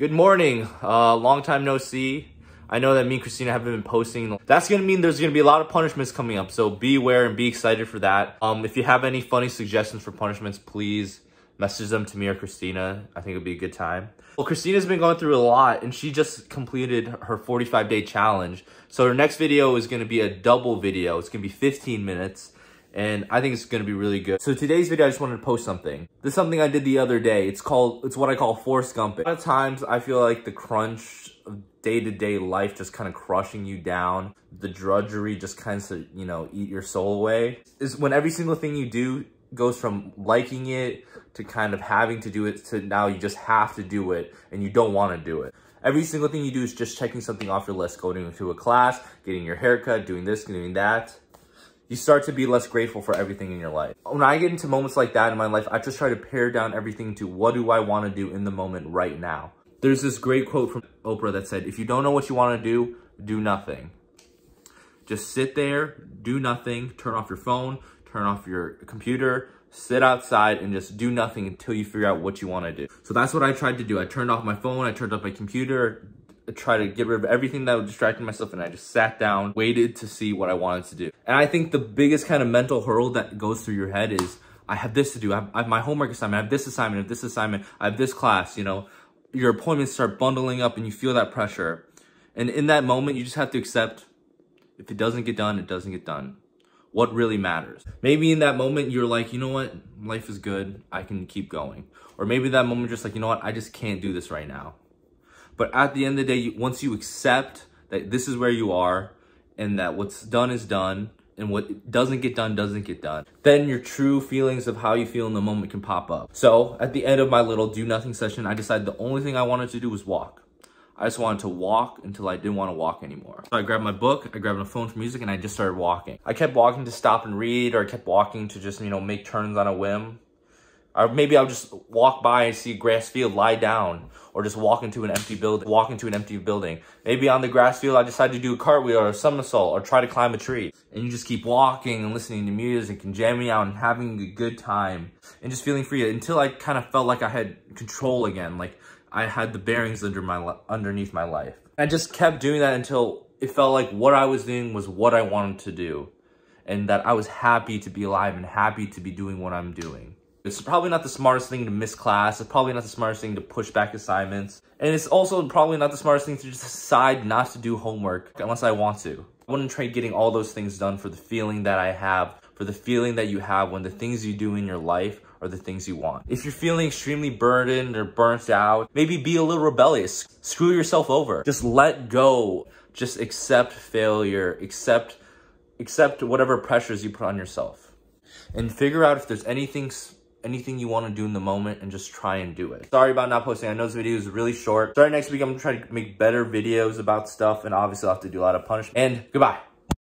Good morning. Uh, long time no see. I know that me and Christina haven't been posting. That's to mean there's to be a lot of punishments coming up. So be aware and be excited for that. Um, if you have any funny suggestions for punishments, please message them to me or Christina. I think it'll be a good time. Well, Christina's been going through a lot and she just completed her 45 day challenge. So her next video is to be a double video. It's to be 15 minutes and I think it's gonna be really good. So today's video, I just wanted to post something. This is something I did the other day. It's called, it's what I call Forrest gumping. A lot of times I feel like the crunch of day-to-day -day life just kind of crushing you down. The drudgery just kind of, you know, eat your soul away. Is when every single thing you do goes from liking it to kind of having to do it to now you just have to do it and you don't want to do it. Every single thing you do is just checking something off your list, going to a class, getting your haircut, doing this, doing that you start to be less grateful for everything in your life. When I get into moments like that in my life, I just try to pare down everything to what do I want to do in the moment right now. There's this great quote from Oprah that said, if you don't know what you want to do, do nothing. Just sit there, do nothing, turn off your phone, turn off your computer, sit outside and just do nothing until you figure out what you want to do. So that's what I tried to do. I turned off my phone, I turned off my computer, try to get rid of everything that was distracting myself and I just sat down, waited to see what I wanted to do. And I think the biggest kind of mental hurdle that goes through your head is, I have this to do, I have, I have my homework assignment, I have this assignment, I have this assignment, I have this class, you know. Your appointments start bundling up and you feel that pressure. And in that moment, you just have to accept, if it doesn't get done, it doesn't get done. What really matters. Maybe in that moment, you're like, you know what, life is good, I can keep going. Or maybe that moment, just like, you know what, I just can't do this right now. But at the end of the day, once you accept that this is where you are and that what's done is done and what doesn't get done doesn't get done, then your true feelings of how you feel in the moment can pop up. So at the end of my little do nothing session, I decided the only thing I wanted to do was walk. I just wanted to walk until I didn't want to walk anymore. So I grabbed my book, I grabbed my phone for music, and I just started walking. I kept walking to stop and read, or I kept walking to just, you know, make turns on a whim. Or maybe I'll just walk by and see a grass field, lie down, or just walk into an empty building, walk into an empty building. Maybe on the grass field, I decide to do a cartwheel or a somersault or try to climb a tree. And you just keep walking and listening to music and jamming out and having a good time and just feeling free until I kind of felt like I had control again. Like I had the bearings under my, underneath my life. I just kept doing that until it felt like what I was doing was what I wanted to do and that I was happy to be alive and happy to be doing what I'm doing. It's probably not the smartest thing to miss class. It's probably not the smartest thing to push back assignments. And it's also probably not the smartest thing to just decide not to do homework unless I want to. I wouldn't trade getting all those things done for the feeling that I have, for the feeling that you have when the things you do in your life are the things you want. If you're feeling extremely burdened or burnt out, maybe be a little rebellious. Screw yourself over. Just let go. Just accept failure. Accept, accept whatever pressures you put on yourself. And figure out if there's anything anything you want to do in the moment and just try and do it. Sorry about not posting. I know this video is really short. Starting next week, I'm going to try to make better videos about stuff and obviously I'll have to do a lot of punishment. And goodbye.